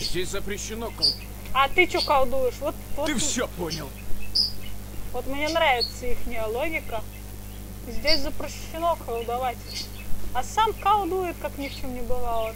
Здесь запрещено кол... А ты что колдуешь? Вот, вот, Ты все понял. вот мне нравится их логика. Здесь запрещено колдовать. А сам колдует, как ни в чем не бывало.